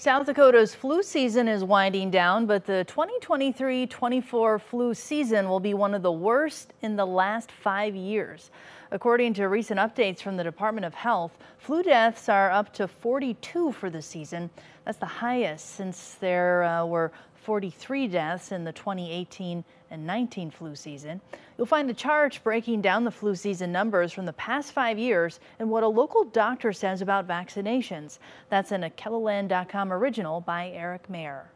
South Dakota's flu season is winding down, but the 2023-24 flu season will be one of the worst in the last five years. According to recent updates from the Department of Health, flu deaths are up to 42 for the season. That's the highest since there uh, were 43 deaths in the 2018 and 19 flu season. You'll find a chart breaking down the flu season numbers from the past five years and what a local doctor says about vaccinations. That's in a KELOLAND.com original by Eric Mayer.